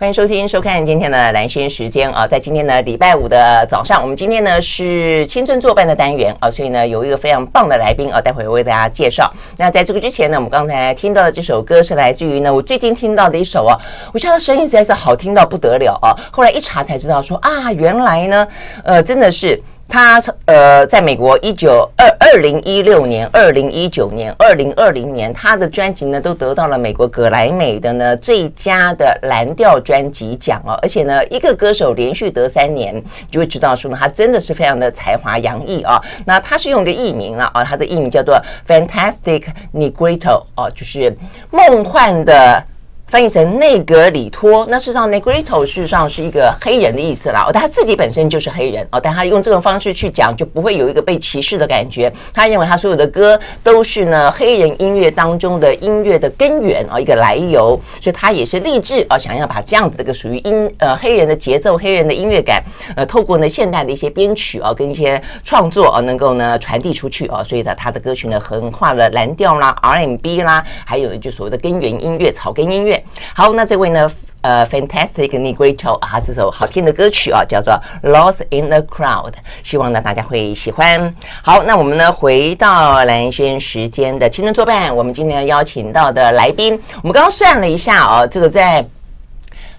欢迎收听、收看今天的蓝轩时间啊，在今天的礼拜五的早上，我们今天呢是青春作伴的单元啊，所以呢有一个非常棒的来宾啊，待会为大家介绍。那在这个之前呢，我们刚才听到的这首歌是来自于呢我最近听到的一首啊，我觉得声音实在是好听到不得了啊，后来一查才知道说啊，原来呢，呃，真的是。他呃，在美国一九二二零一六年、二零一九年、二零二零年，他的专辑呢都得到了美国格莱美的呢最佳的蓝调专辑奖哦。而且呢，一个歌手连续得三年，就会知道说呢，他真的是非常的才华洋溢啊。那他是用个艺名了啊，他的艺名叫做 Fantastic Negrito 哦，就是梦幻的。翻译成内格里托，那事实上 Negrito 事实上是一个黑人的意思啦。哦，他自己本身就是黑人哦，但他用这种方式去讲，就不会有一个被歧视的感觉。他认为他所有的歌都是呢黑人音乐当中的音乐的根源啊，一个来由，所以他也是立志啊，想要把这样子的一个属于音呃黑人的节奏、黑人的音乐感，呃，透过呢现代的一些编曲啊，跟一些创作啊，能够呢传递出去啊。所以呢，他的歌曲呢横跨了蓝调啦、RMB 啦，还有就所谓的根源音乐、草根音乐。好，那这位呢？呃，Fantastic Negrito 啊，这首好听的歌曲啊，叫做 Lost in the Crowd，希望呢大家会喜欢。好，那我们呢回到蓝轩时间的青春作伴，我们今天邀请到的来宾，我们刚刚算了一下哦，这个在。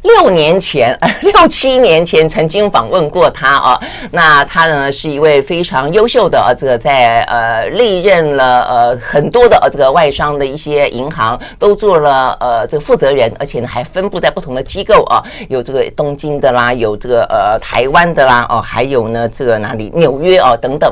六年前，六七年前曾经访问过他啊。那他呢是一位非常优秀的啊，这个在呃历任了呃很多的呃这个外商的一些银行都做了呃这个负责人，而且呢还分布在不同的机构啊，有这个东京的啦，有这个呃台湾的啦哦，还有呢这个哪里纽约哦等等。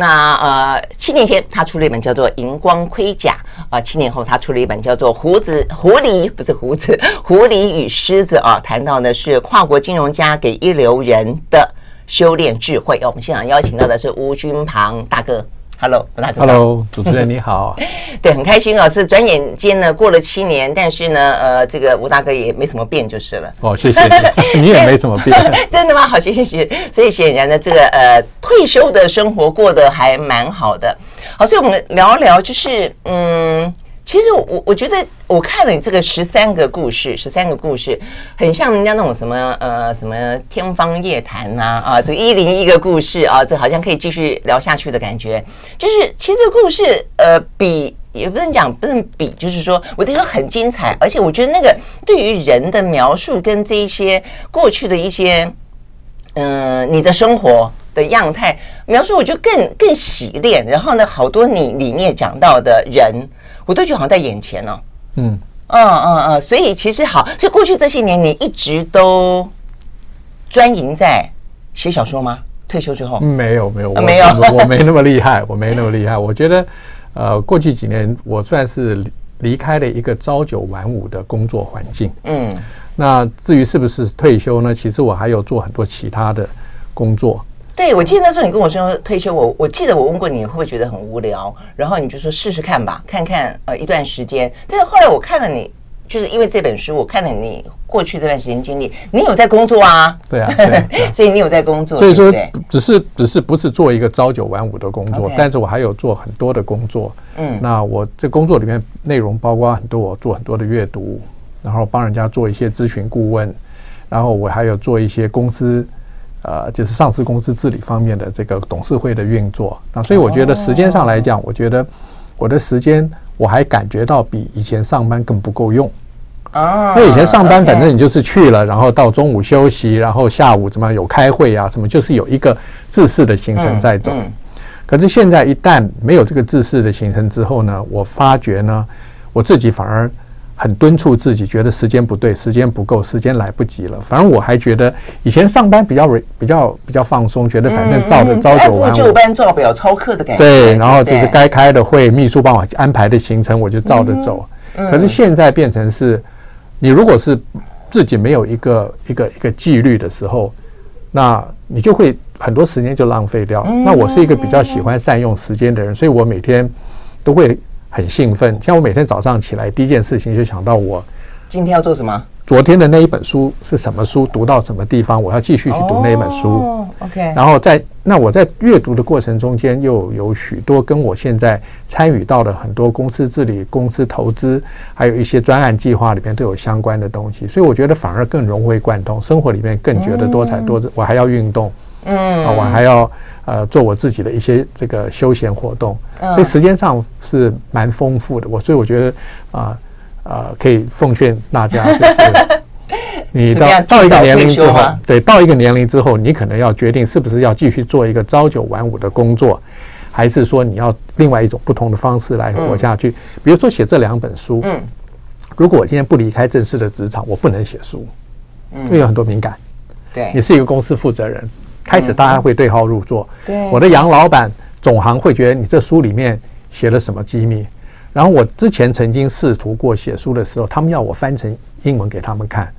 那呃七年前他出了一本叫做《荧光盔甲》啊，七年后他出了一本叫做《胡子狐狸》不是胡子狐狸与狮子啊，谈到的是跨国金融家给一流人的修炼智慧。我们现场邀请到的是吴君庞大哥。Hello，大哥。Hello，主持人你好。对，很开心啊，是转眼间呢过了七年，但是呢，呃，这个吴大哥也没什么变就是了。哦，谢谢你，你也没什么变。真的吗？好，谢谢谢。所以显然呢，这个呃退休的生活过得还蛮好的。好，所以我们聊聊，就是嗯。其实我我觉得我看了你这个十三个故事，十三个故事很像人家那种什么呃什么天方夜谭呐啊，这一零一个故事啊，这好像可以继续聊下去的感觉。就是其实故事呃比也不能讲不能比，就是说我听说很精彩，而且我觉得那个对于人的描述跟这一些过去的一些嗯你的生活的样态描述，我觉得更更洗练。然后呢，好多你里面讲到的人。我都觉得好像在眼前呢。嗯嗯嗯嗯，所以其实好，所以过去这些年你一直都专营在写小说吗？退休之后？没有没有没有，我没那么厉害，我没那么厉害。我觉得呃，过去几年我算是离开了一个朝九晚五的工作环境。嗯，那至于是不是退休呢？其实我还有做很多其他的工作。对，我记得那时候你跟我说退休，我我记得我问过你会不会觉得很无聊，然后你就说试试看吧，看看呃一段时间。但是后来我看了你，就是因为这本书，我看了你过去这段时间经历，你有在工作啊？对啊，所以你有在工作。所以说，只是只是不是做一个朝九晚五的工作，但是我还有做很多的工作。嗯，那我这工作里面内容包括很多，我做很多的阅读，然后帮人家做一些咨询顾问，然后我还有做一些公司。呃，就是上市公司治理方面的这个董事会的运作啊，所以我觉得时间上来讲，我觉得我的时间我还感觉到比以前上班更不够用啊。因为以前上班反正你就是去了，然后到中午休息，然后下午怎么有开会啊，什么就是有一个自式的行程在走。可是现在一旦没有这个自式的行程之后呢，我发觉呢，我自己反而。很敦促自己，觉得时间不对，时间不够，时间来不及了。反正我还觉得以前上班比较比较比较放松，觉得反正照着朝九晚五，班照表操课的感觉。对，然后就是该开的会，秘书帮我安排的行程，我就照着走。可是现在变成是，你如果是自己没有一个一个一个纪律的时候，那你就会很多时间就浪费掉。那我是一个比较喜欢善用时间的人，所以我每天都会。很兴奋，像我每天早上起来第一件事情就想到我今天要做什么？昨天的那一本书是什么书，读到什么地方，我要继续去读那一本书。OK，然后在那我在阅读的过程中间，又有许多跟我现在参与到的很多公司治理、公司投资，还有一些专案计划里面都有相关的东西，所以我觉得反而更融会贯通，生活里面更觉得多彩多姿。我还要运动，嗯，啊，我还要呃做我自己的一些这个休闲活动，所以时间上是蛮丰富的。我所以我觉得啊啊，可以奉劝大家就是。你到到一个年龄之后，对，到一个年龄之后，你可能要决定是不是要继续做一个朝九晚五的工作，还是说你要另外一种不同的方式来活下去。比如说写这两本书，嗯，如果我今天不离开正式的职场，我不能写书，嗯，因为有很多敏感。对，你是一个公司负责人，开始大家会对号入座。对，我的杨老板总行会觉得你这书里面写了什么机密。然后我之前曾经试图过写书的时候，他们要我翻成英文给他们看。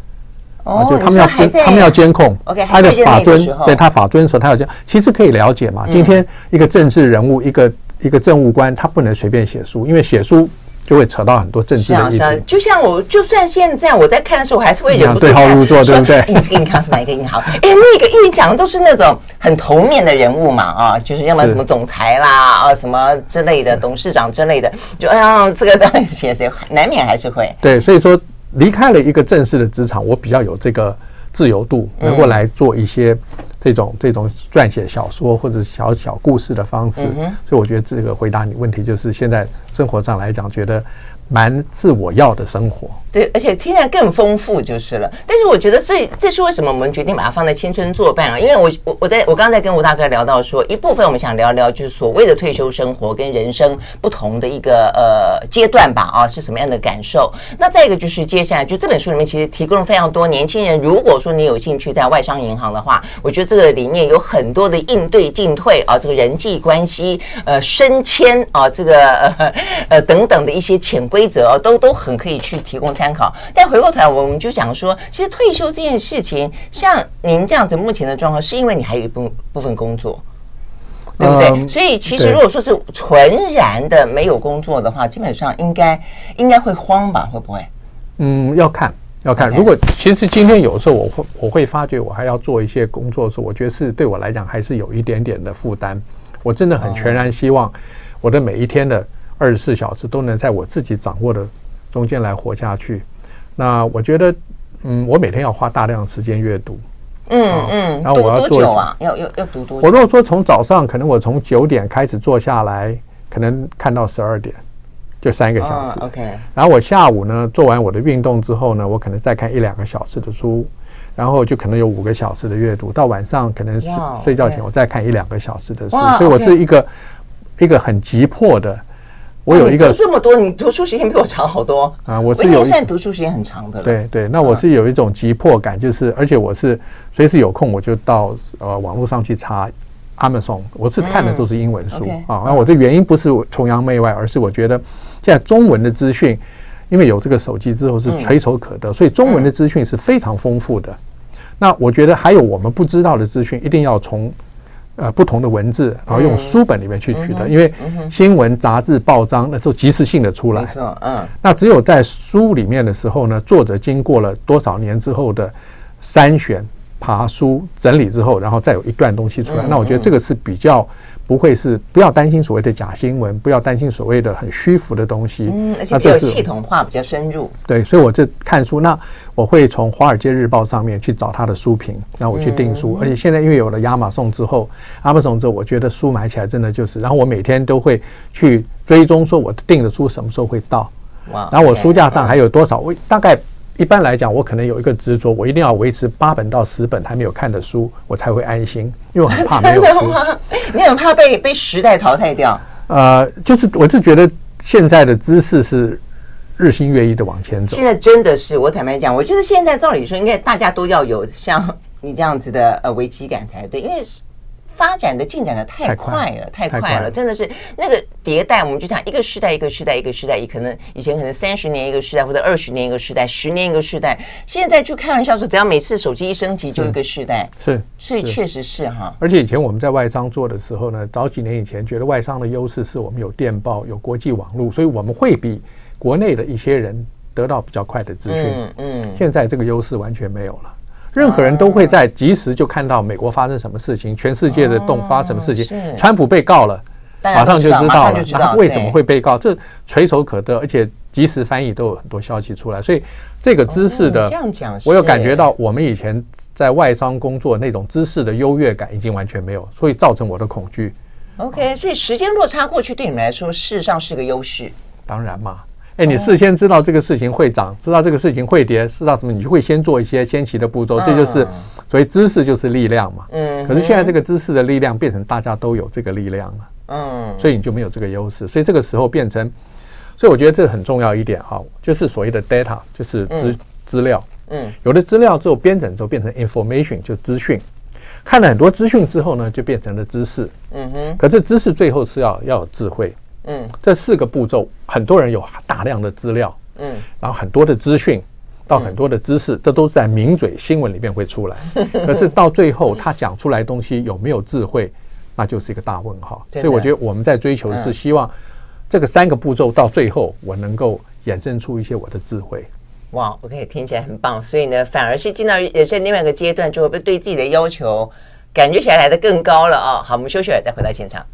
哦，就他们要监，他们要监控他的法尊，对他法尊的时候，他要这样。其实可以了解嘛。今天一个政治人物，一个一个政务官，他不能随便写书，因为写书就会扯到很多政治的议题。就像我，就算现在我在看的时候，我还是会忍不住对号入座，对不对？你这个银行是哪一个银行？哎，那个因为讲的都是那种很头面的人物嘛，啊，就是要么什么总裁啦，啊，什么之类的，董事长之类的，就哎呀，这个当然写谁难免还是会对，所以说。离开了一个正式的职场，我比较有这个自由度，能够来做一些这种这种撰写小说或者小小故事的方式。所以我觉得这个回答你问题，就是现在生活上来讲，觉得。蛮自我要的生活，对，而且听起来更丰富就是了。但是我觉得，这这是为什么我们决定把它放在青春作伴啊？因为我我我在我刚才跟吴大哥聊到说，一部分我们想聊聊就是所谓的退休生活跟人生不同的一个呃阶段吧，啊，是什么样的感受？那再一个就是接下来就这本书里面其实提供了非常多年轻人，如果说你有兴趣在外商银行的话，我觉得这个里面有很多的应对进退啊，这个人际关系呃升迁啊，这个呃呃等等的一些潜规。规则都都很可以去提供参考，但回过头来，我们就讲说，其实退休这件事情，像您这样子目前的状况，是因为你还有一部部分工作，对不对？所以其实如果说是纯然的没有工作的话，基本上应该应该会慌吧？会不会？嗯，要看要看。如果其实今天有时候我会我会发觉，我还要做一些工作的时候，我觉得是对我来讲还是有一点点的负担。我真的很全然希望我的每一天的。二十四小时都能在我自己掌握的中间来活下去。那我觉得，嗯，我每天要花大量时间阅读。嗯嗯。然后我要做啊？要要要读多久？我如果说从早上，可能我从九点开始坐下来，可能看到十二点，就三个小时。OK。然后我下午呢，做完我的运动之后呢，我可能再看一两个小时的书，然后就可能有五个小时的阅读。到晚上可能睡睡觉前，我再看一两个小时的书。所以我是一个一个很急迫的。我有一个这么多，你读书时间比我长好多啊！我是有算读书时间很长的。对对，那我是有一种急迫感，就是而且我是随时有空我就到呃网络上去查 Amazon，我是看的都是英文书啊。那我的原因不是崇洋媚外，而是我觉得现在中文的资讯，因为有这个手机之后是垂手可得，所以中文的资讯是非常丰富的。那我觉得还有我们不知道的资讯，一定要从。呃，不同的文字，然后用书本里面去取得，因为新闻、杂志、报章那都及时性的出来。嗯。那只有在书里面的时候呢，作者经过了多少年之后的筛选、爬书、整理之后，然后再有一段东西出来。那我觉得这个是比较。不会是不要担心所谓的假新闻，不要担心所谓的很虚浮的东西。嗯，而且比较系统化，比较深入。对，所以我这看书，那我会从《华尔街日报》上面去找他的书评，那我去订书。而且现在因为有了亚马逊之后，亚马逊之后，我觉得书买起来真的就是，然后我每天都会去追踪，说我订的书什么时候会到。哇！然后我书架上还有多少？我大概。一般来讲，我可能有一个执着，我一定要维持八本到十本还没有看的书，我才会安心，因为我很怕 没有书。你很怕被被时代淘汰掉？呃，就是我就觉得现在的知识是日新月异的往前走。现在真的是，我坦白讲，我觉得现在照理说，应该大家都要有像你这样子的呃危机感才对，因为是。发展的进展的太快了，太快了，真的是那个迭代，我们就讲一个时代一个时代一个时代，也可能以前可能三十年一个时代，或者二十年一个时代，十年一个时代，现在就开玩笑说，只要每次手机一升级就一个时代，是，所以确实是哈。而且以前我们在外商做的时候呢，早几年以前觉得外商的优势是我们有电报有国际网络，所以我们会比国内的一些人。得到比较快的资讯。嗯，现在这个优势完全没有了。任何人都会在及时就看到美国发生什么事情，全世界的动发什么事情。川普被告了，马上就知道了。他为什么会被告？这垂手可得，而且及时翻译都有很多消息出来。所以这个知识的，这样讲，我有感觉到我们以前在外商工作那种知识的优越感已经完全没有，所以造成我的恐惧。OK，所以时间落差过去对你们来说，事实上是个优势。当然嘛。哎，你事先知道这个事情会涨，知道这个事情会跌，知道什么，你就会先做一些先期的步骤，这就是所谓知识就是力量嘛。嗯。可是现在这个知识的力量变成大家都有这个力量了。嗯。所以你就没有这个优势，所以这个时候变成，所以我觉得这很重要一点哈，就是所谓的 data，就是资资料。嗯。有了资料之后，编整之后变成 information，就资讯。看了很多资讯之后呢，就变成了知识。嗯哼。可是知识最后是要要有智慧。嗯，这四个步骤，很多人有大量的资料，嗯，然后很多的资讯，到很多的知识，这都在名嘴新闻里面会出来。可是到最后，他讲出来东西有没有智慧，那就是一个大问号。所以我觉得我们在追求的是希望这个三个步骤到最后，我能够衍生出一些我的智慧。哇，OK，听起来很棒。所以呢，反而是进到人生另外一个阶段之后，对自己的要求感觉起来来的更高了啊。好，我们休息了，再回到现场。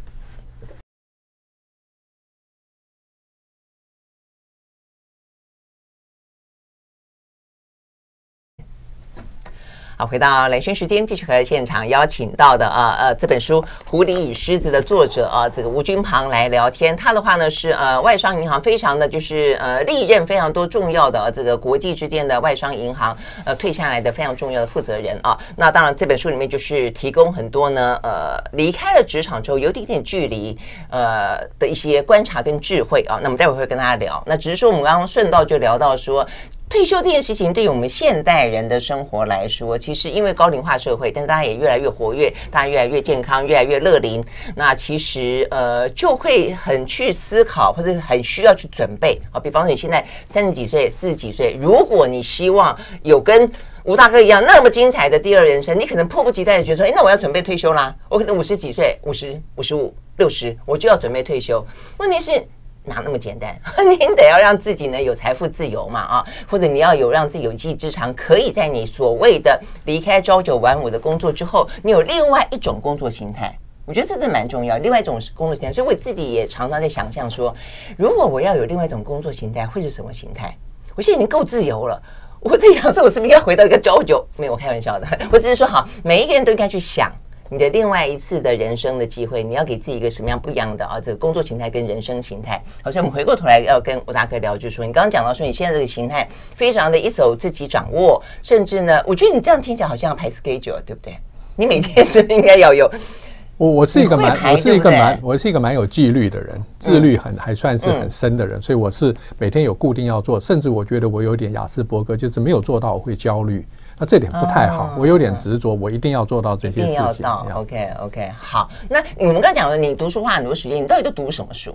好，回到雷轩时间，继续和现场邀请到的啊呃这本书《狐狸与狮子》的作者啊，这个吴军庞来聊天。他的话呢是呃外商银行非常的就是呃历任非常多重要的这个国际之间的外商银行呃退下来的非常重要的负责人啊。那当然这本书里面就是提供很多呢呃离开了职场之后有一点点距离呃的一些观察跟智慧啊。那我们待会会跟大家聊。那只是说我们刚刚顺道就聊到说。退休这件事情，对于我们现代人的生活来说，其实因为高龄化社会，但是大家也越来越活跃，大家越来越健康，越来越乐龄，那其实呃就会很去思考，或者很需要去准备啊。比方说，你现在三十几岁、四十几岁，如果你希望有跟吴大哥一样那么精彩的第二人生，你可能迫不及待的觉得说，哎，那我要准备退休啦。我可能五十几岁、五十五、十五、六十，我就要准备退休。问题是。哪那么简单？您得要让自己呢有财富自由嘛啊，或者你要有让自己有一技之长，可以在你所谓的离开朝九晚五的工作之后，你有另外一种工作形态。我觉得这真的蛮重要，另外一种工作形态。所以我自己也常常在想象说，如果我要有另外一种工作形态，会是什么形态？我现在已经够自由了，我自己想说，我是不是应该回到一个朝九？没有，我开玩笑的。我只是说，好，每一个人都应该去想。你的另外一次的人生的机会，你要给自己一个什么样不一样的啊？这个工作形态跟人生形态。好，所以我们回过头来要跟吴大哥聊，就是说，你刚刚讲到说，你现在这个形态非常的一手自己掌握，甚至呢，我觉得你这样听起来好像要排 schedule，对不对？你每天是应该要有。我我是一个蛮，我是一个蛮，我是一个蛮有纪律的人，自律很还算是很深的人，所以我是每天有固定要做，甚至我觉得我有点雅斯伯格，就是没有做到我会焦虑。那这点不太好，我有点执着，我一定要做到这些事情。一定要到，OK OK，好。那你们刚讲了，你读书花很多时间，你到底都读什么书？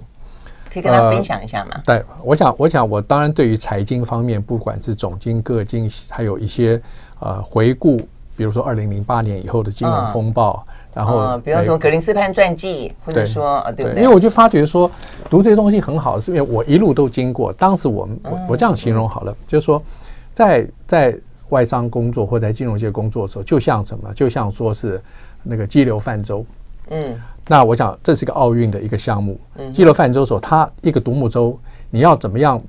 可以跟大家分享一下吗？对，我想，我想，我当然对于财经方面，不管是总经、各经，还有一些呃回顾，比如说二零零八年以后的金融风暴，然后比如说格林斯潘传记，或者说啊，对不对？因为我就发觉说，读这些东西很好，是因为我一路都经过。当时我们我我这样形容好了，就是说，在在。外商工作或在金融界工作的时候，就像什么？就像说是那个激流泛舟。嗯，那我想这是一个奥运的一个项目。嗯，激流泛舟的时候，它一个独木舟，你要怎么样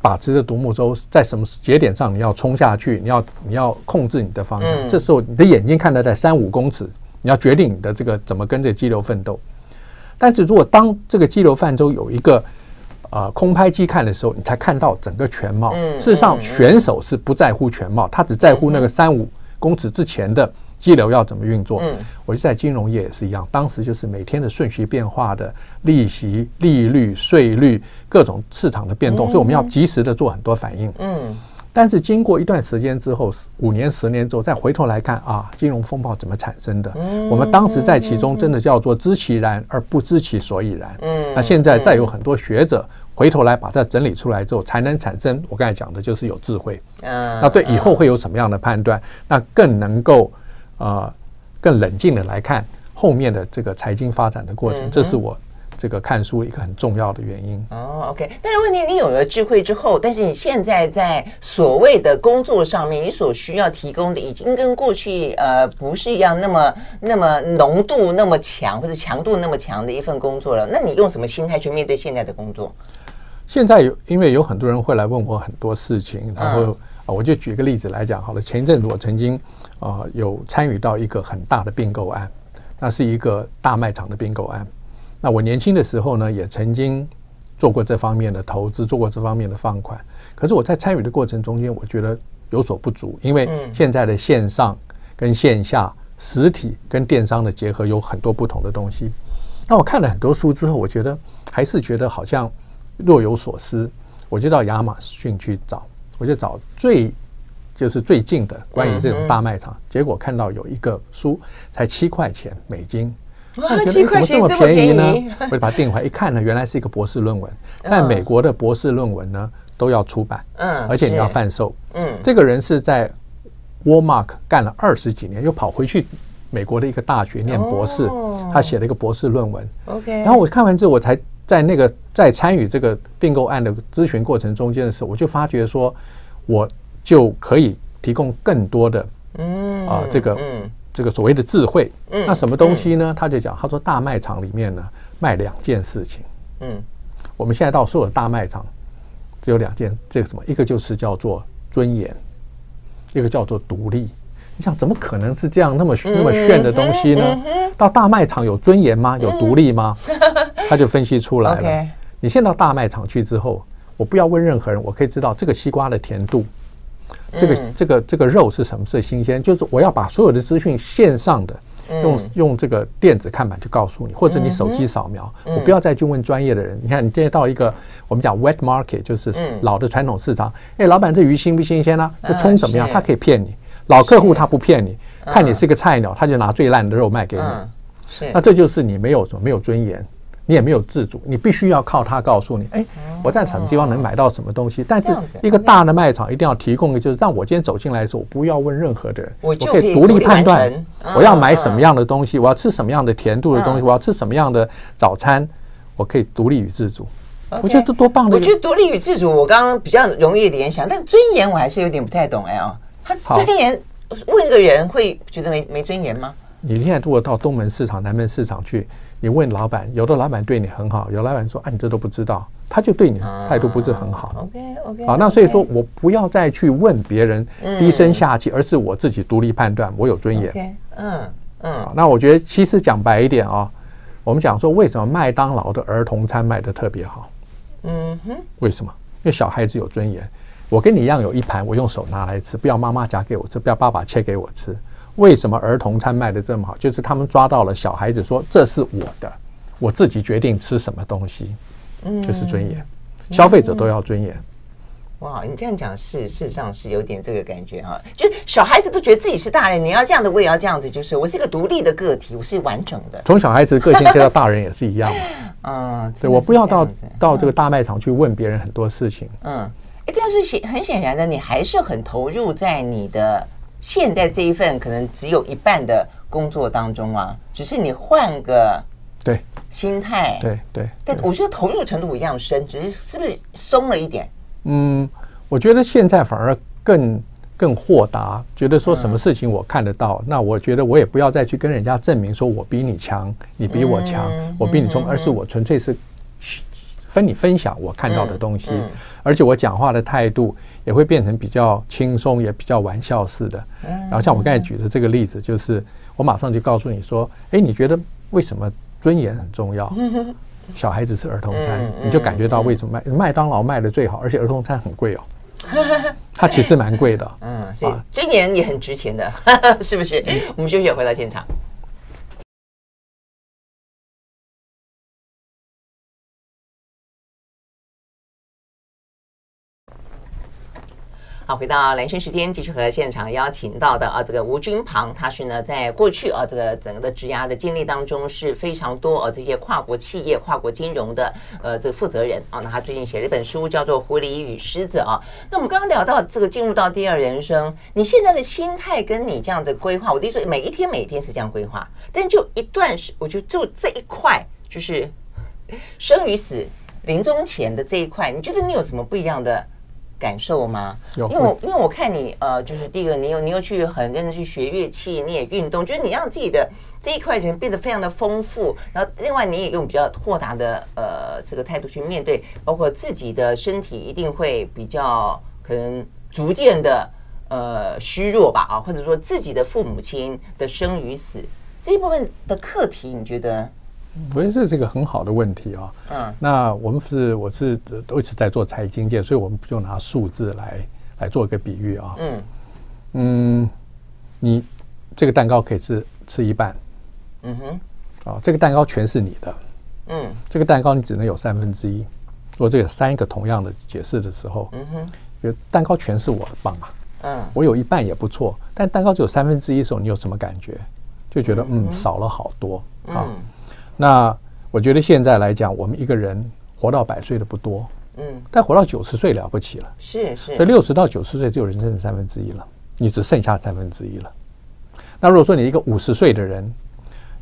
把持着独木舟在什么节点上你要冲下去？你要你要控制你的方向。这时候你的眼睛看得在三五公尺，你要决定你的这个怎么跟这个激流奋斗。但是如果当这个激流泛舟有一个啊，空拍机看的时候，你才看到整个全貌。事实上，选手是不在乎全貌，他只在乎那个三五公尺之前的激流要怎么运作。我就在金融业也是一样，当时就是每天的顺序变化的利息、利率、税率各种市场的变动，所以我们要及时的做很多反应。嗯。但是经过一段时间之后，五年、十年之后，再回头来看啊，金融风暴怎么产生的？我们当时在其中真的叫做知其然而不知其所以然。嗯，那现在再有很多学者回头来把它整理出来之后，才能产生我刚才讲的，就是有智慧。嗯，那对以后会有什么样的判断？那更能够呃更冷静的来看后面的这个财经发展的过程。这是我这个看书一个很重要的原因。哦，OK。但是问题，你有了智慧之后，但是你现在在所谓的工作上面，你所需要提供的已经跟过去呃不是一样那么那么浓度那么强或者强度那么强的一份工作了。那你用什么心态去面对现在的工作？现在有，因为有很多人会来问我很多事情，然后啊，我就举个例子来讲好了。前一阵子我曾经啊有参与到一个很大的并购案，那是一个大卖场的并购案。那我年轻的时候呢，也曾经做过这方面的投资，做过这方面的放款。可是我在参与的过程中间，我觉得有所不足，因为现在的线上跟线下、实体跟电商的结合有很多不同的东西。那我看了很多书之后，我觉得还是觉得好像。若有所思，我就到亚马逊去找，我就找最就是最近的关于这种大卖场。结果看到有一个书才七块钱美金，哇，七块钱这么便宜呢？我就把它订回来，一看呢，原来是一个博士论文。在美国的博士论文呢都要出版，嗯，而且你要贩售，嗯，这个人是在 Walmart 干了二十几年，又跑回去美国的一个大学念博士，他写了一个博士论文。OK，然后我看完之后，我才。在那个在参与这个并购案的咨询过程中间的时候，我就发觉说，我就可以提供更多的，嗯啊，这个这个所谓的智慧。那什么东西呢？他就讲，他说大卖场里面呢卖两件事情。嗯，我们现在到所有的大卖场只有两件，这个什么？一个就是叫做尊严，一个叫做独立。你想，怎么可能是这样那么那么炫的东西呢？到大卖场有尊严吗？有独立吗？他就分析出来了。你现在到大卖场去之后，我不要问任何人，我可以知道这个西瓜的甜度，这个这个这个肉是什么是新鲜，就是我要把所有的资讯线上的用用这个电子看板去告诉你，或者你手机扫描，我不要再去问专业的人。你看，你今天到一个我们讲 wet market，就是老的传统市场，哎，老板这鱼新不新鲜呢？这葱怎么样？他可以骗你。老客户他不骗你，看你是个菜鸟，他就拿最烂的肉卖给你。那这就是你没有什么没有尊严，你也没有自主，你必须要靠他告诉你，哎，我在什么地方能买到什么东西。但是一个大的卖场一定要提供的就是让我今天走进来的时候，我不要问任何的人，我可以独立判断我要买什么样的东西，我要吃什么样的甜度的东西，我要吃什么样的早餐，我可以独立与自主。我觉得这多棒的！我觉得独立与自主，我刚刚比较容易联想，但尊严我还是有点不太懂哎啊。他尊严，问个人会觉得没没尊严吗？你现在如果到东门市场、南门市场去，你问老板，有的老板对你很好，有老板说啊，你这都不知道，他就对你态度不是很好。OK OK。好，那所以说我不要再去问别人低声下气，而是我自己独立判断，我有尊严。嗯嗯。那我觉得其实讲白一点啊，我们讲说为什么麦当劳的儿童餐卖的特别好？嗯哼。为什么？因为小孩子有尊严。我跟你一样有一盘，我用手拿来吃，不要妈妈夹给我吃，不要爸爸切给我吃。为什么儿童餐卖的这么好？就是他们抓到了小孩子说这是我的，我自己决定吃什么东西，嗯，就是尊严。消费者都要尊严。哇，你这样讲是事实上是有点这个感觉啊，就是小孩子都觉得自己是大人，你要这样的，我也要这样子，就是我是一个独立的个体，我是完整的。从小孩子个性到大人也是一样嗯，对我不要到到这个大卖场去问别人很多事情。嗯。一定要是显很显然的，你还是很投入在你的现在这一份可能只有一半的工作当中啊。只是你换个对心态，对对。但我觉得投入程度一样深，只是是不是松了一点？嗯，我觉得现在反而更更豁达，觉得说什么事情我看得到，那我觉得我也不要再去跟人家证明说我比你强，你比我强，我比你聪，而是我纯粹是。分你分享我看到的东西，而且我讲话的态度也会变成比较轻松，也比较玩笑似的。然后像我刚才举的这个例子，就是我马上就告诉你说：“哎，你觉得为什么尊严很重要？小孩子吃儿童餐，你就感觉到为什么麦麦当劳卖的最好，而且儿童餐很贵哦。它其实蛮贵的。嗯，所以尊严也很值钱的，是不是？我们休息，回到现场。好，回到蓝轩时间，继续和现场邀请到的啊，这个吴军庞，他是呢，在过去啊，这个整个的质押的经历当中是非常多啊，这些跨国企业、跨国金融的呃这个负责人啊，那他最近写了一本书，叫做《狐狸与狮子》啊。那我们刚刚聊到这个进入到第二人生，你现在的心态跟你这样的规划，我弟说每一天每一天是这样规划，但就一段时，我觉得就这一块就是生与死、临终前的这一块，你觉得你有什么不一样的感受吗？有因为我因为我看你呃，就是第一个，你有你有去很认真去学乐器，你也运动，就是你让自己的这一块人变得非常的丰富。然后另外你也用比较豁达的呃这个态度去面对，包括自己的身体一定会比较可能逐渐的呃虚弱吧啊，或者说自己的父母亲的生与死这一部分的课题，你觉得？我觉得这是一个很好的问题啊。嗯。那我们是我是都一直在做财经界，所以我们就拿数字来来做一个比喻啊。嗯。嗯，你这个蛋糕可以吃吃一半。嗯哼。啊，这个蛋糕全是你的，嗯。这个蛋糕你只能有三分之一。如果这个三个同样的解释的时候，嗯哼。就蛋糕全是我的棒啊，嗯。我有一半也不错，但蛋糕只有三分之一的时候，你有什么感觉？就觉得嗯少了好多。啊。嗯那我觉得现在来讲，我们一个人活到百岁的不多，嗯，但活到九十岁了不起了。是是，所以六十到九十岁只有人生的三分之一了，你只剩下三分之一了。那如果说你一个五十岁的人，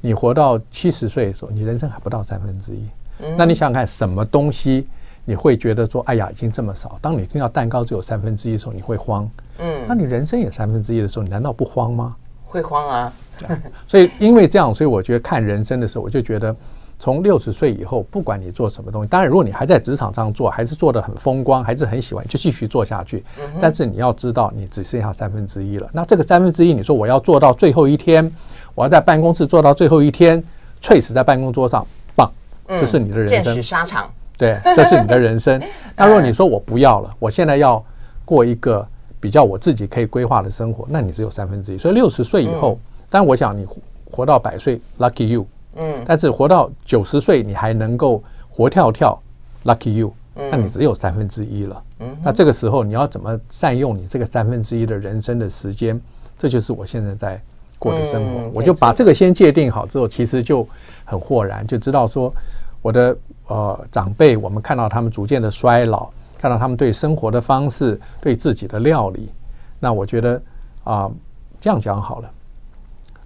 你活到七十岁的时候，你人生还不到三分之一。嗯那你想想看，什么东西你会觉得说，哎呀，已经这么少？当你听到蛋糕只有三分之一的时候，你会慌。嗯，那你人生也三分之一的时候，你难道不慌吗？会慌啊，所以因为这样，所以我觉得看人生的时候，我就觉得从六十岁以后，不管你做什么东西，当然如果你还在职场上做，还是做的很风光，还是很喜欢，就继续做下去。但是你要知道，你只剩下三分之一了。那这个三分之一，你说我要做到最后一天，我要在办公室做到最后一天，猝死在办公桌上，棒，这是你的人生。沙场，对，这是你的人生。那如果你说我不要了，我现在要过一个比较我自己可以规划的生活，那你只有三分之一。所以六十岁以后，当然我想你活活到百岁，lucky you。嗯但是活到九十岁，你还能够活跳跳，lucky you。那你只有三分之一了。嗯那这个时候你要怎么善用你这个三分之一的人生的时间？这就是我现在在过的生活。嗯我就把这个先界定好之后，其实就很豁然，就知道说我的呃长辈，我们看到他们逐渐的衰老，看到他们对生活的方式、对自己的料理，那我觉得啊、这样讲好了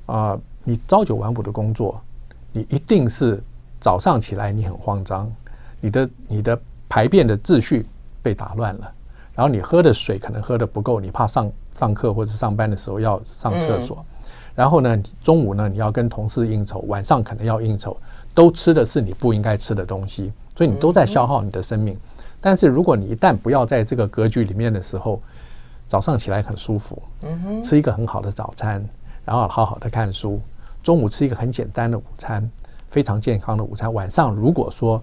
啊、你朝九晚五的工作，你一定是早上起来你很慌张，你的你的排便的秩序被打乱了，然后你喝的水可能喝的不够，你怕上上课或者上班的时候要上厕所，然后呢，你中午呢你要跟同事应酬，晚上可能要应酬，都吃的是你不应该吃的东西，所以你都在消耗你的生命。但是如果你一旦不要在这个格局里面的时候，早上起来很舒服，吃一个很好的早餐，然后好好的看书，中午吃一个很简单的午餐，非常健康的午餐。晚上如果说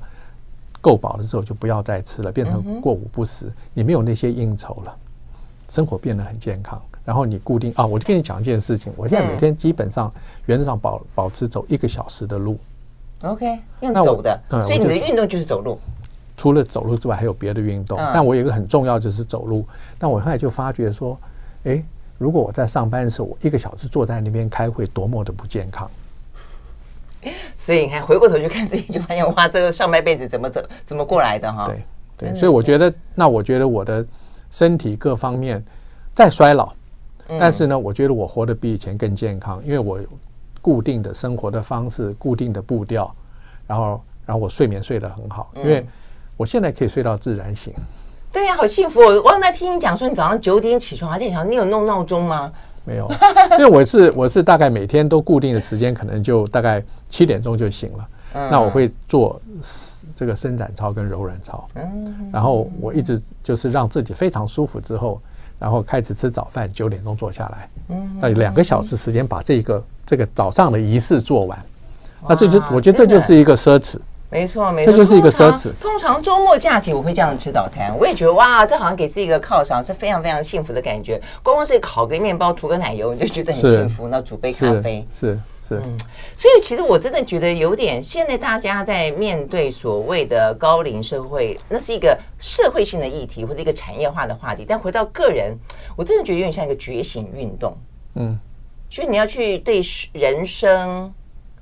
够饱了之后，就不要再吃了，变成过午不食。你没有那些应酬了，生活变得很健康。然后你固定啊，我就跟你讲一件事情，我现在每天基本上原则上保保持走一个小时的路，OK，用走的，嗯所以你的运动就是走路。除了走路之外，还有别的运动。嗯但我有一个很重要就是走路。但我后来就发觉说，诶，如果我在上班的时候，我一个小时坐在那边开会，多么的不健康。所以你看，回过头去看自己，就发现哇，这个上半辈子怎么怎 怎么过来的哈？对对，所以我觉得，那我觉得我的身体各方面在衰老，嗯但是呢，我觉得我活得比以前更健康，因为我固定的生活的方式、固定的步调，然后然后我睡眠睡得很好，因嗯为我现在可以睡到自然醒。对呀、好幸福、哦！我刚才听你讲说，你早上九点起床，而且想你有弄闹钟吗？没有，因为我是我是大概每天都固定的时间，可能就大概七点钟就醒了。嗯那我会做这个伸展操跟柔软操，嗯然后我一直就是让自己非常舒服之后，然后开始吃早饭，九点钟坐下来，嗯那两个小时时间把这个这个早上的仪式做完，那这就我觉得这就是一个奢侈。没错，没错，这就是一个奢侈通常周末假期我会这样吃早餐，我也觉得哇，这好像给自己一个犒赏，是非常非常幸福的感觉。光光是烤个面包、涂个奶油，你就觉得很幸福。那煮杯咖是啡，是是，所以其实我真的觉得有点，现在大家在面对所谓的高龄社会，那是一个社会性的议题或者一个产业化的话题。但回到个人，我真的觉得有点像一个觉醒运动。嗯，所以你要去对人生、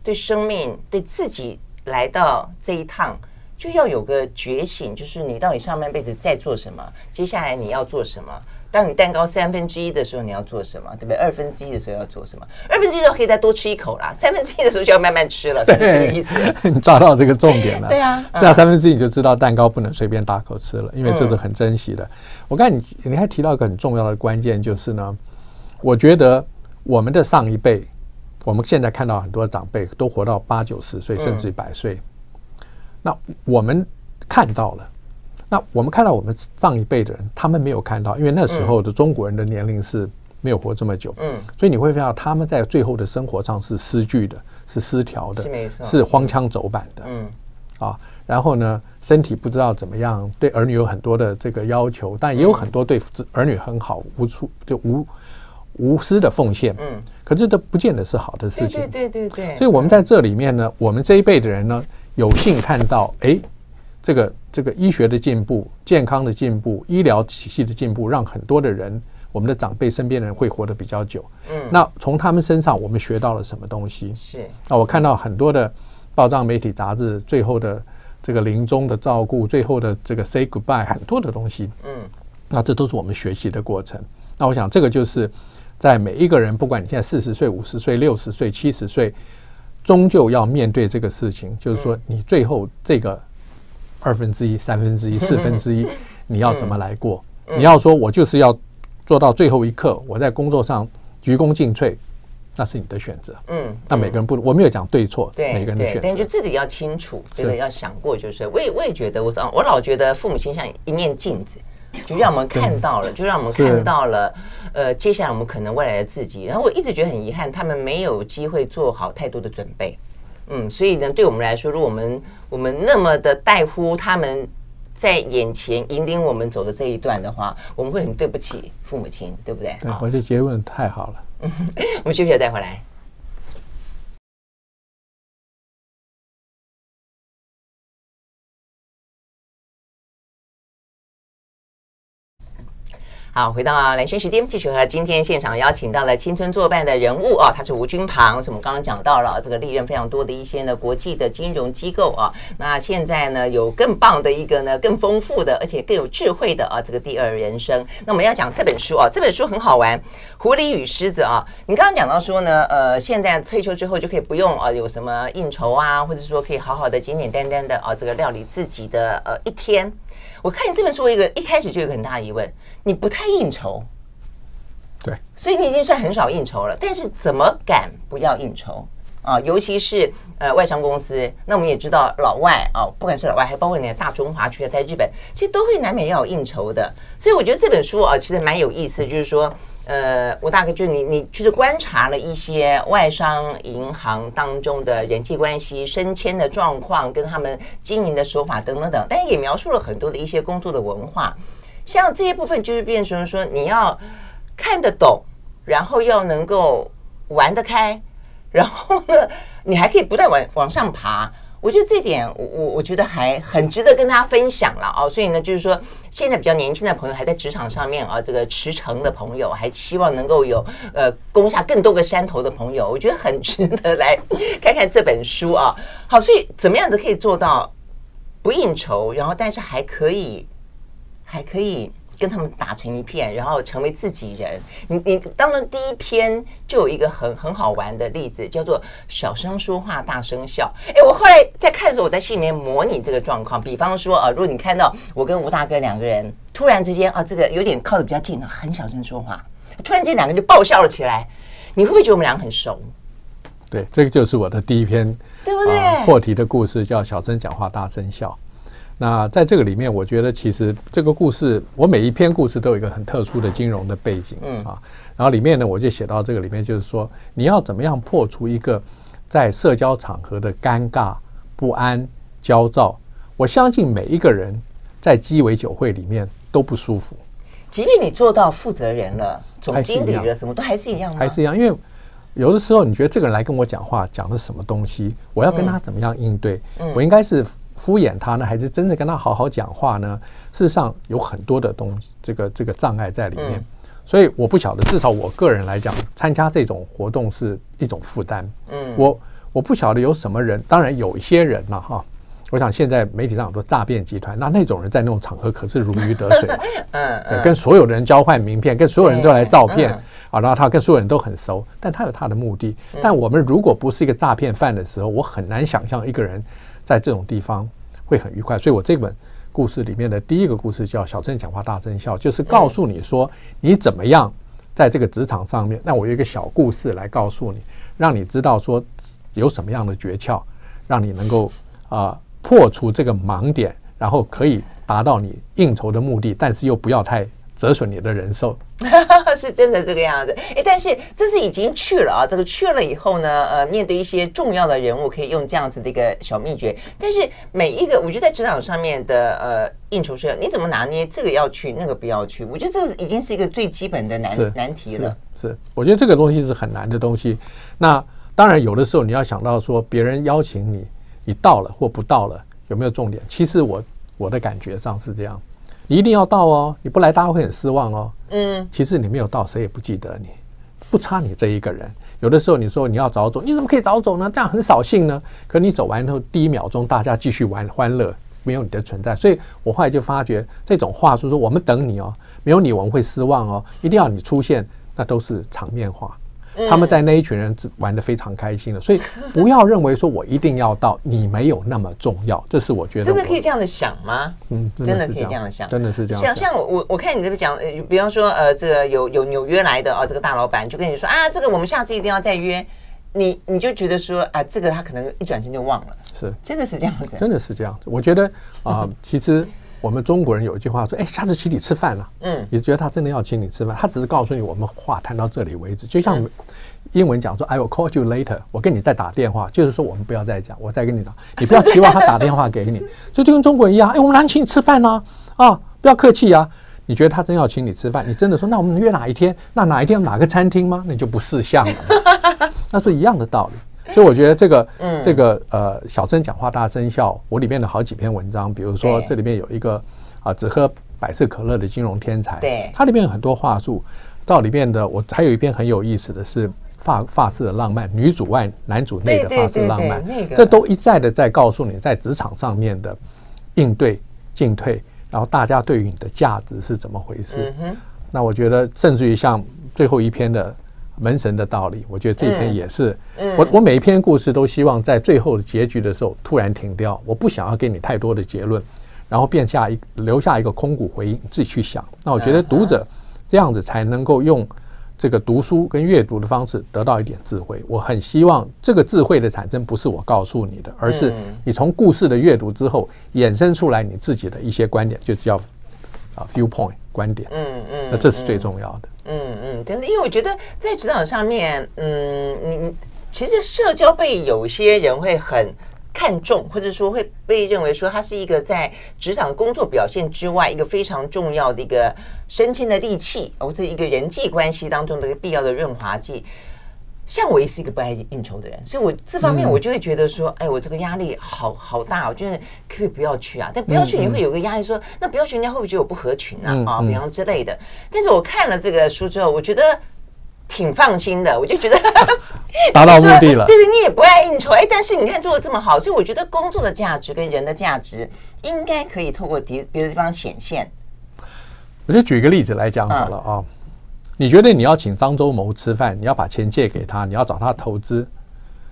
对生命、对自己来到这一趟，就要有个觉醒，就是你到底上半辈子在做什么，接下来你要做什么。当你蛋糕三分之一的时候，你要做什么？对不对？二分之一的时候要做什么？二分之一的时候可以再多吃一口啦，三分之一的时候就要慢慢吃了，是不是这个意思？你抓到这个重点了。对啊，剩下三分之一你就知道蛋糕不能随便大口吃了，因为这是很珍惜的。我看你你还提到一个很重要的关键，就是呢，我觉得我们的上一辈，我们现在看到很多长辈都活到八九十岁，甚至于百岁。那我们看到了。那我们看到我们上一辈的人，他们没有看到，因为那时候的中国人的年龄是没有活这么久，嗯，所以你会发现他们在最后的生活上是失据的，是失调的，是，是荒腔走板的，嗯，啊，然后呢，身体不知道怎么样，对儿女有很多的这个要求，但也有很多对儿女很好，无处就无无私的奉献，嗯，可是这不见得是好的事情，对对对对，所以我们在这里面呢，我们这一辈的人呢，有幸看到，哎。这个这个医学的进步、健康的进步、医疗体系的进步，让很多的人，我们的长辈身边的人会活得比较久。嗯，那从他们身上，我们学到了什么东西？是。那我看到很多的报章、媒体、杂志，最后的这个临终的照顾，最后的这个 say goodbye，很多的东西。嗯，那这都是我们学习的过程。那我想，这个就是在每一个人，不管你现在四十岁、五十岁、六十岁、七十岁，终究要面对这个事情，就是说，你最后这个。二分之一、三分之一、四分之一，你要怎么来过？你要说我就是要做到最后一刻，我在工作上鞠躬尽瘁，那是你的选择。嗯，那每个人不，我没有讲对错，对每个人的选择，但就自己要清楚，这个要想过，就是我也我也觉得，我我老觉得父母亲像一面镜子，就让我们看到了，就让我们看到了，呃，接下来我们可能未来的自己。然后我一直觉得很遗憾，他们没有机会做好太多的准备。嗯，所以呢，对我们来说，如果我们我们那么的在乎他们在眼前引领我们走的这一段的话，我们会很对不起父母亲，对不对？对，我觉得结论太好了。我们休息再回来。好，回到蓝轩时间，继续和今天现场邀请到了青春作伴的人物啊，他是吴军庞，是我们刚刚讲到了这个历任非常多的一些呢国际的金融机构啊。那现在呢有更棒的一个呢更丰富的，而且更有智慧的啊这个第二人生。那我们要讲这本书啊，这本书很好玩，《狐狸与狮子》啊。你刚刚讲到说呢，呃，现在退休之后就可以不用啊有什么应酬啊，或者说可以好好的简简单单的啊这个料理自己的呃一天。我看你这本书，一个一开始就有个很大的疑问，你不太应酬，对，所以你已经算很少应酬了。但是怎么敢不要应酬啊？尤其是呃外商公司，那我们也知道老外啊，不管是老外，还包括你的大中华区在日本，其实都会难免要有应酬的。所以我觉得这本书啊，其实蛮有意思，就是说。呃，吴大哥，就是你，你就是观察了一些外商银行当中的人际关系、升迁的状况，跟他们经营的手法等等等，但也描述了很多的一些工作的文化。像这些部分，就是变成说你要看得懂，然后要能够玩得开，然后呢，你还可以不断往往上爬。我觉得这点，我我我觉得还很值得跟大家分享了哦。所以呢，就是说，现在比较年轻的朋友还在职场上面啊，这个驰骋的朋友，还希望能够有呃攻下更多个山头的朋友，我觉得很值得来看看这本书啊。好，所以怎么样子可以做到不应酬，然后但是还可以还可以。跟他们打成一片，然后成为自己人。你你当然第一篇就有一个很很好玩的例子，叫做小声说话，大声笑。哎，我后来在看的时候，我在心里面模拟这个状况。比方说啊，如果你看到我跟吴大哥两个人突然之间啊，这个有点靠的比较近了，很小声说话，突然间两个人就爆笑了起来，你会不会觉得我们两个很熟？对，这个就是我的第一篇，对不对？破题的故事叫小声讲话，大声笑。那在这个里面，我觉得其实这个故事，我每一篇故事都有一个很特殊的金融的背景，嗯啊，然后里面呢，我就写到这个里面，就是说你要怎么样破除一个在社交场合的尴尬、不安、焦躁。我相信每一个人在鸡尾酒会里面都不舒服，即便你做到负责人了、总经理了，什么都还是一样吗？还是一样，因为有的时候你觉得这个人来跟我讲话，讲的什么东西，我要跟他怎么样应对？我应该是。敷衍他呢，还是真正跟他好好讲话呢？事实上有很多的东西，这个这个障碍在里面，所以我不晓得。至少我个人来讲，参加这种活动是一种负担。嗯，我我不晓得有什么人，当然有一些人了哈。我想现在媒体上很多诈骗集团，那那种人在那种场合可是如鱼得水，嗯，对，跟所有的人交换名片，跟所有人都来照片啊，然后他跟所有人都很熟，但他有他的目的。但我们如果不是一个诈骗犯的时候，我很难想象一个人在这种地方会很愉快。所以我这本故事里面的第一个故事叫“小镇讲话大声笑”，就是告诉你说你怎么样在这个职场上面。那我有一个小故事来告诉你，让你知道说有什么样的诀窍，让你能够啊。破除这个盲点，然后可以达到你应酬的目的，但是又不要太折损你的人寿，是真的这个样子。哎，但是这是已经去了啊，这个去了以后呢，呃，面对一些重要的人物，可以用这样子的一个小秘诀。但是每一个，我觉得在职场上面的呃应酬是，你怎么拿捏这个要去，那个不要去？我觉得这个已经是一个最基本的难难题了。是，我觉得这个东西是很难的东西。那当然，有的时候你要想到说，别人邀请你。你到了或不到了，有没有重点？其实我我的感觉上是这样，你一定要到哦，你不来大家会很失望哦。嗯，其实你没有到，谁也不记得你，不差你这一个人。有的时候你说你要早走，你怎么可以早走呢？这样很扫兴呢。可你走完以后，第一秒钟大家继续玩欢乐，没有你的存在。所以我后来就发觉这种话术说我们等你哦，没有你我们会失望哦，一定要你出现，那都是场面话。他们在那一群人玩的非常开心的，所以不要认为说我一定要到，你没有那么重要，这是我觉得真的可以这样的想吗？嗯，真的可以这样想，真的是这样。像像我我我看你这边讲，比方说呃，这个有有纽约来的哦，这个大老板就跟你说啊，这个我们下次一定要再约，你你就觉得说啊，这个他可能一转身就忘了，是真的是这样子，真的是这样子。我觉得啊，其实。我们中国人有一句话说：“哎，下次请你吃饭了。”嗯，你觉得他真的要请你吃饭？他只是告诉你，我们话谈到这里为止。就像英文讲说：“I will call you later。”我跟你再打电话，就是说我们不要再讲，我再跟你讲。你不要期望他打电话给你，就就跟中国人一样。哎，我们来请你吃饭呢？啊，不要客气啊！你觉得他真要请你吃饭？你真的说，那我们约哪一天？那哪一天哪个餐厅吗？那就不识相了。那是一样的道理。所以我觉得这个，嗯这个呃，小珍讲话大声笑，我里面的好几篇文章，比如说这里面有一个啊，只喝百事可乐的金融天才，对，它里面有很多话术。到里面的我还有一篇很有意思的是发发式的浪漫，女主外男主内的发式浪漫，这都一再的在告诉你在职场上面的应对进退，然后大家对于你的价值是怎么回事。那我觉得甚至于像最后一篇的。门神的道理，我觉得这一篇也是。我我每一篇故事都希望在最后的结局的时候突然停掉，我不想要给你太多的结论，然后变下一留下一个空谷回音，自己去想。那我觉得读者这样子才能够用这个读书跟阅读的方式得到一点智慧。我很希望这个智慧的产生不是我告诉你的，而是你从故事的阅读之后衍生出来你自己的一些观点，就叫啊 viewpoint 观点。嗯嗯，那这是最重要的。嗯嗯，真的，因为我觉得在职场上面，嗯，你其实社交被有些人会很看重，或者说会被认为说它是一个在职场工作表现之外一个非常重要的一个升迁的利器，或者一个人际关系当中的一个必要的润滑剂。像我也是一个不爱应酬的人，所以我这方面我就会觉得说，哎，我这个压力好好大，我觉得可以不要去啊。但不要去，你会有个压力，说那不要去，人家会不会觉得我不合群啊？啊，比方之类的。但是我看了这个书之后，我觉得挺放心的，我就觉得 达到目的了。对对，你也不爱应酬，哎，但是你看做的这么好，所以我觉得工作的价值跟人的价值应该可以透过别别的地方显现。我就举一个例子来讲好了啊。你觉得你要请张忠谋吃饭，你要把钱借给他，你要找他投资，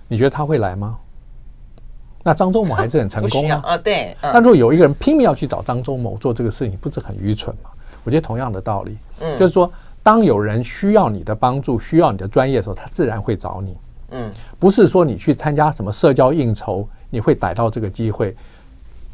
你觉得他会来吗？那张忠谋还是很成功啊。啊，对。那如果有一个人拼命要去找张忠谋做这个事情，不是很愚蠢吗？我觉得同样的道理，嗯，就是说，当有人需要你的帮助、需要你的专业的时候，他自然会找你。嗯，不是说你去参加什么社交应酬，你会逮到这个机会，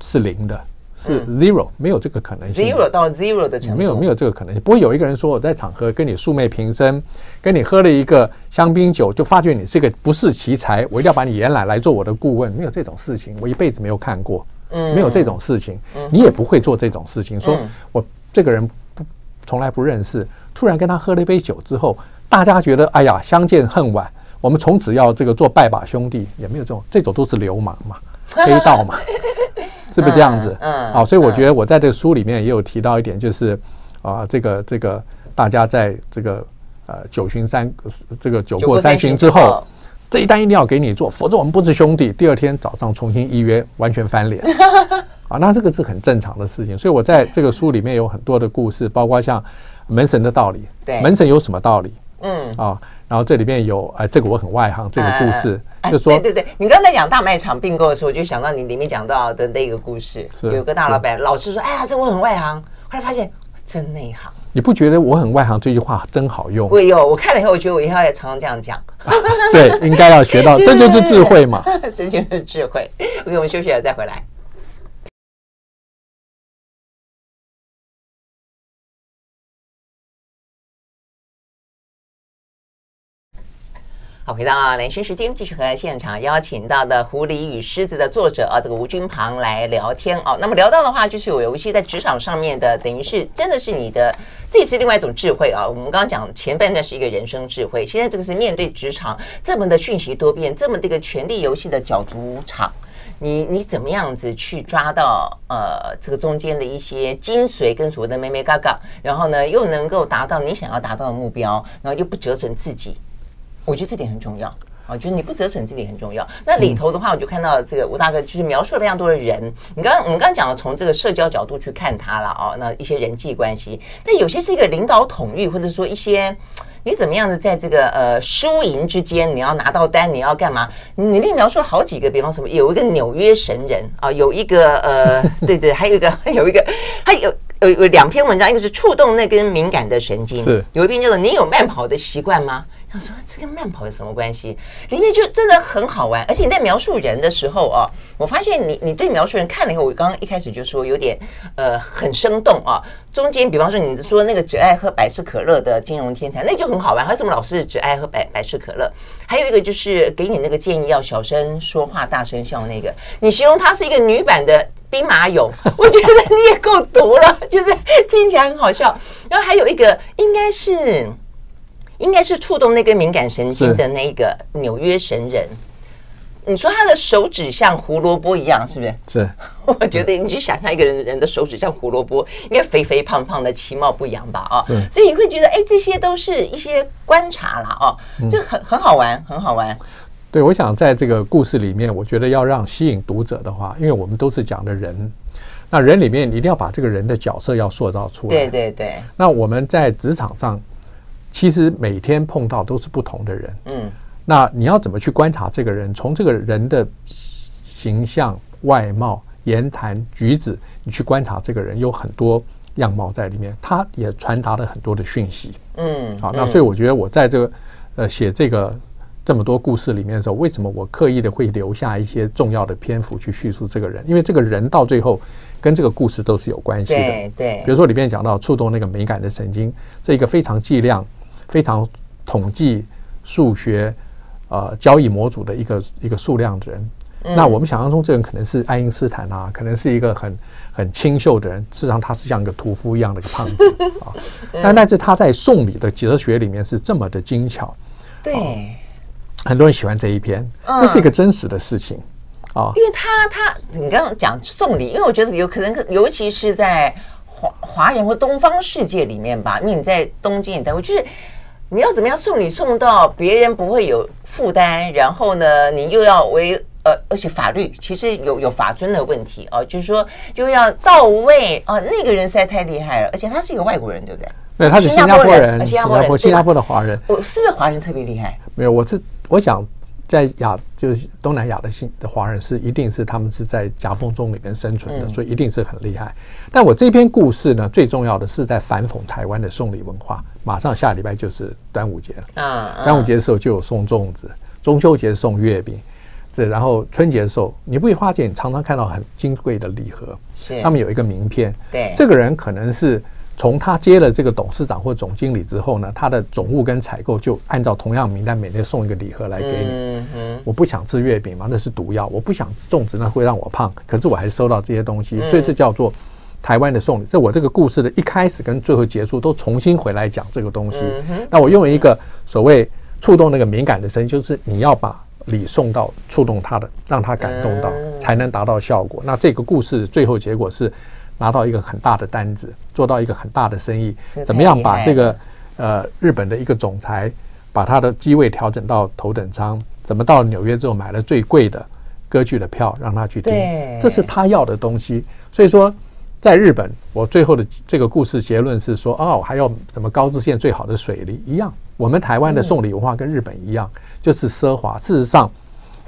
是零的。是 zero 没有这个可能性，zero 到 zero 的程度，没有没有这个可能性。不会有一个人说我在场合跟你素昧平生，跟你喝了一个香槟酒，就发觉你是个不是奇才，我一定要把你延揽来做我的顾问。没有这种事情，我一辈子没有看过，嗯没有这种事情，你也不会做这种事情。说我这个人不从来不认识，突然跟他喝了一杯酒之后，大家觉得哎呀相见恨晚，我们从此要这个做拜把兄弟，也没有这种，这种都是流氓嘛。黑道嘛，是不是这样子？嗯，好，所以我觉得我在这个书里面也有提到一点，就是啊，这个这个大家在这个呃九旬三这个酒过三巡之后，这一单一定要给你做，否则我们不是兄弟。第二天早上重新预约，完全翻脸 啊！那这个是很正常的事情。所以我在这个书里面有很多的故事，包括像门神的道理。对，门神有什么道理？嗯啊，然后这里面有哎，这个我很外行，这个故事就说，对对对，你刚才讲大卖场并购的时候，我就想到你里面讲到的那个故事，有个大老板老是说，哎呀，这我很外行，后来发现真内行。你不觉得我很外行这句话真好用？我有，我看了以后，我觉得我以后也常常这样讲。对，应该要学到，这就是智慧嘛，这就是智慧。OK，我们休息了再回来。好，回到，连线时间，继续和现场邀请到的《狐狸与狮子》的作者啊，这个吴君庞来聊天哦。那么聊到的话，就是有游戏在职场上面的，等于是真的是你的，这也是另外一种智慧啊。我们刚刚讲前半段是一个人生智慧，现在这个是面对职场这么的讯息多变，这么的一个权力游戏的角逐场，你你怎么样子去抓到呃这个中间的一些精髓跟所谓的“妹妹嘎嘎”，然后呢又能够达到你想要达到的目标，然后又不折损自己。我觉得这点很重要啊，就是你不折损这点很重要。那里头的话，我就看到这个吴大哥就是描述了非常多的人。你刚刚我们刚刚讲了，从这个社交角度去看他了啊，那一些人际关系，但有些是一个领导统御，或者说一些你怎么样的在这个呃输赢之间，你要拿到单，你要干嘛？你另描述了好几个，比方什么有一个纽约神人啊，有一个呃，对对，还有一个 有一个，还有有有两篇文章，一个是触动那根敏感的神经，是有一篇叫做“你有慢跑的习惯吗？”他说：“这跟慢跑有什么关系？里面就真的很好玩，而且你在描述人的时候啊，我发现你你对描述人看了以后，我刚刚一开始就说有点呃很生动啊。中间比方说你说那个只爱喝百事可乐的金融天才，那就很好玩。他怎么老是只爱喝百百事可乐？还有一个就是给你那个建议要小声说话、大声笑那个，你形容他是一个女版的兵马俑，我觉得你也够毒了，就是听起来很好笑。然后还有一个应该是。”应该是触动那根敏感神经的那个纽约神人。你说他的手指像胡萝卜一样，是不是？是。我觉得你去想象一个人人的手指像胡萝卜，应该肥肥胖胖的，其貌不扬吧？啊，所以你会觉得，哎，这些都是一些观察啦，哦，就很很好玩，很好玩。对，我想在这个故事里面，我觉得要让吸引读者的话，因为我们都是讲的人，那人里面你一定要把这个人的角色要塑造出来。对对对。那我们在职场上。其实每天碰到都是不同的人，嗯，那你要怎么去观察这个人？从这个人的形象、外貌、言谈举止，你去观察这个人，有很多样貌在里面，他也传达了很多的讯息，嗯，好，那所以我觉得我在这个呃写这个这么多故事里面的时候，为什么我刻意的会留下一些重要的篇幅去叙述这个人？因为这个人到最后跟这个故事都是有关系的，对对。比如说里面讲到触动那个敏感的神经，这一个非常剂量。非常统计数学，呃，交易模组的一个一个数量的人，那我们想象中这个人可能是爱因斯坦啊，可能是一个很很清秀的人，事实上他是像一个屠夫一样的一个胖子 啊。但但是他在送礼的哲学里面是这么的精巧，对，很多人喜欢这一篇，这是一个真实的事情啊。因为他他你刚刚讲送礼，因为我觉得有可能，尤其是在华华人或东方世界里面吧，因为你在东京也待过，就是。你要怎么样送礼送到别人不会有负担，然后呢，你又要为呃，而且法律其实有有法尊的问题哦，就是说又要到位哦，那个人实在太厉害了，而且他是一个外国人，对不对？对，他是新加坡人，新加坡人新加坡的华人。我是不是华人特别厉害？没有，我是我想。在亚就是东南亚的新的华人是一定是他们是在夹缝中里面生存的，所以一定是很厉害。但我这篇故事呢，最重要的是在反讽台湾的送礼文化。马上下礼拜就是端午节了，啊，端午节的时候就有送粽子，中秋节送月饼，这然后春节的时候，你不会发现常常看到很金贵的礼盒，上面有一个名片，对，这个人可能是。从他接了这个董事长或总经理之后呢，他的总务跟采购就按照同样名单，每天送一个礼盒来给你。我不想吃月饼嘛，那是毒药；我不想吃粽子，那会让我胖。可是我还是收到这些东西，所以这叫做台湾的送礼。这我这个故事的一开始跟最后结束都重新回来讲这个东西。那我用一个所谓触动那个敏感的声音，就是你要把礼送到触动他的，让他感动到，才能达到效果。那这个故事最后结果是。拿到一个很大的单子，做到一个很大的生意，怎么样把这个呃日本的一个总裁把他的机位调整到头等舱，怎么到了纽约之后买了最贵的歌剧的票让他去听，这是他要的东西。所以说，在日本，我最后的这个故事结论是说，哦，还要什么高知县最好的水梨一样。我们台湾的送礼文化跟日本一样，就是奢华。事实上，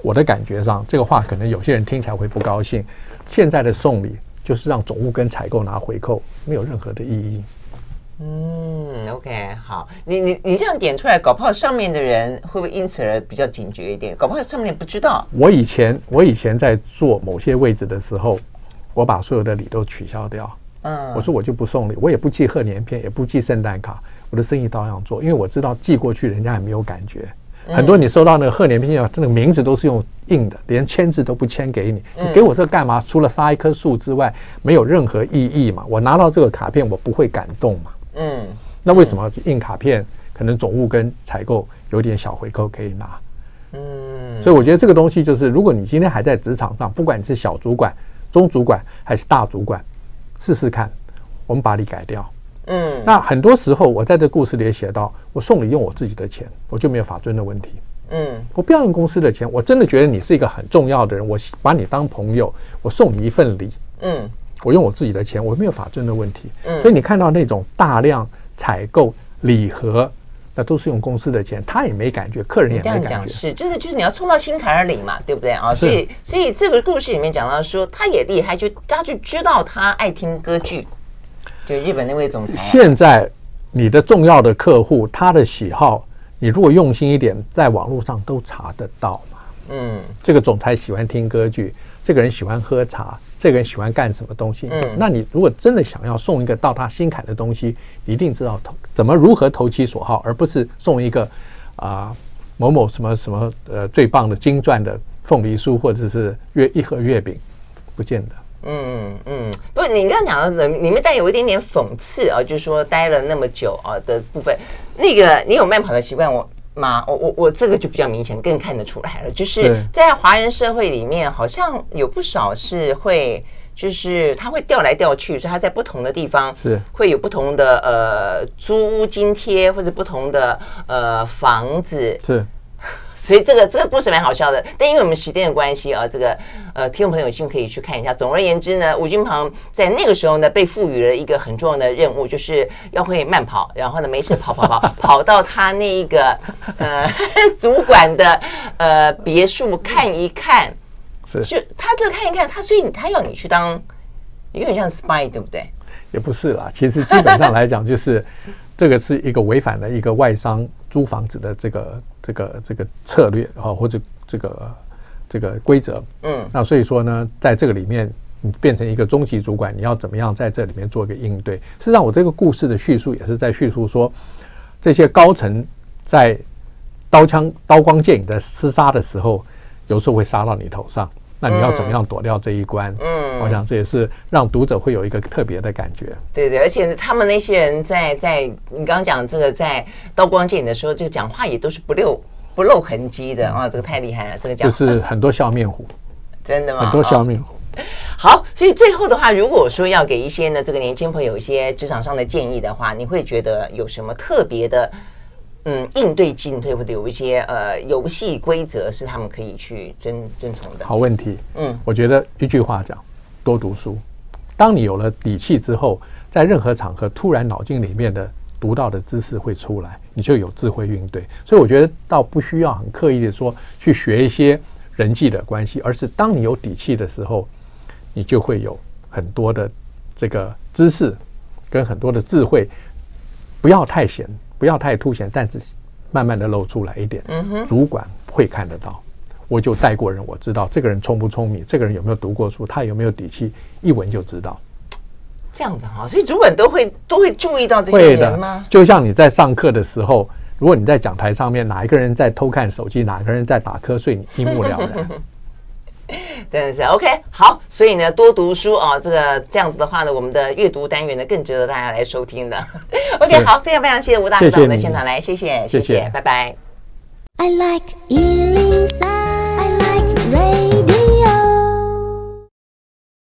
我的感觉上，这个话可能有些人听起来会不高兴。现在的送礼就是让总务跟采购拿回扣，没有任何的意义。嗯，OK，好，你你你这样点出来，搞不好上面的人会不会因此而比较警觉一点？搞不好上面不知道。我以前我以前在做某些位置的时候，我把所有的礼都取消掉。嗯，我说我就不送礼，我也不寄贺年片，也不寄圣诞卡。我的生意照样做，因为我知道寄过去人家也没有感觉。很多你收到那个贺年片啊，这个名字都是用印的，连签字都不签给你。你给我这干嘛？除了杀一棵树之外，没有任何意义嘛。我拿到这个卡片，我不会感动嘛。嗯，那为什么印卡片？可能总务跟采购有点小回扣可以拿。嗯，所以我觉得这个东西就是，如果你今天还在职场上，不管你是小主管、中主管还是大主管，试试看，我们把你改掉。嗯，那很多时候我在这故事里也写到，我送礼用我自己的钱，我就没有法尊的问题。嗯，我不要用公司的钱，我真的觉得你是一个很重要的人，我把你当朋友，我送你一份礼。嗯，我用我自己的钱，我没有法尊的问题。嗯，所以你看到那种大量采购礼盒，那都是用公司的钱，他也没感觉，客人也没感觉。是，就是就是你要冲到心坎里嘛，对不对啊？所以所以这个故事里面讲到说，他也厉害，就他就知道他爱听歌剧。就日本那位总裁。现在你的重要的客户，他的喜好，你如果用心一点，在网络上都查得到嘛。嗯，这个总裁喜欢听歌剧，这个人喜欢喝茶，这个人喜欢干什么东西？嗯，那你如果真的想要送一个到他心坎的东西，一定知道投怎么如何投其所好，而不是送一个啊某某什么什么呃最棒的金钻的凤梨酥或者是月一盒月饼，不见得。嗯嗯，不，你刚刚讲的里面带有一点点讽刺啊，就是说待了那么久啊的部分，那个你有慢跑的习惯我吗？我我我这个就比较明显，更看得出来了，就是在华人社会里面，好像有不少是会，就是他会调来调去，所以他在不同的地方是会有不同的呃租屋津贴或者不同的呃房子是。所以这个这个故事蛮好笑的，但因为我们时间的关系啊，这个呃听众朋友有兴趣可以去看一下。总而言之呢，吴君鹏在那个时候呢，被赋予了一个很重要的任务，就是要会慢跑，然后呢没事跑跑跑 跑到他那一个呃 主管的呃别墅看一看，是就他这看一看，他所以他要你去当有点像 spy 对不对？也不是啦，其实基本上来讲就是。这个是一个违反了一个外商租房子的这个这个这个策略啊，或者这个这个规则。嗯，那所以说呢，在这个里面，你变成一个中级主管，你要怎么样在这里面做一个应对？实际上，我这个故事的叙述也是在叙述说，这些高层在刀枪刀光剑影的厮杀的时候，有时候会杀到你头上。那你要怎么样躲掉这一关？嗯，我想这也是让读者会有一个特别的感觉。对对，而且他们那些人在在你刚刚讲这个在刀光剑影的时候，这个讲话也都是不露不露痕迹的啊，这个太厉害了。这个讲就是很多笑面虎，真的吗？很多笑面虎。好，所以最后的话，如果说要给一些呢这个年轻朋友一些职场上的建议的话，你会觉得有什么特别的？嗯，应对进退或者有一些呃游戏规则是他们可以去遵遵从的。好问题，嗯，我觉得一句话讲，多读书。当你有了底气之后，在任何场合突然脑筋里面的读到的知识会出来，你就有智慧应对。所以我觉得倒不需要很刻意的说去学一些人际的关系，而是当你有底气的时候，你就会有很多的这个知识跟很多的智慧，不要太闲。不要太凸显，但是慢慢的露出来一点。主管会看得到。我就带过人，我知道这个人聪不聪明，这个人有没有读过书，他有没有底气，一闻就知道。这样子哈，所以主管都会都会注意到这些人吗？就像你在上课的时候，如果你在讲台上面，哪一个人在偷看手机，哪个人在打瞌睡，你一目了然。真的是。Ok 好所以呢多读书啊这个这样子的话呢我们的阅读单元呢更值得大家来收听的。Ok 好非常非常谢谢吴大哥到我们的现场来谢谢谢谢拜拜。I like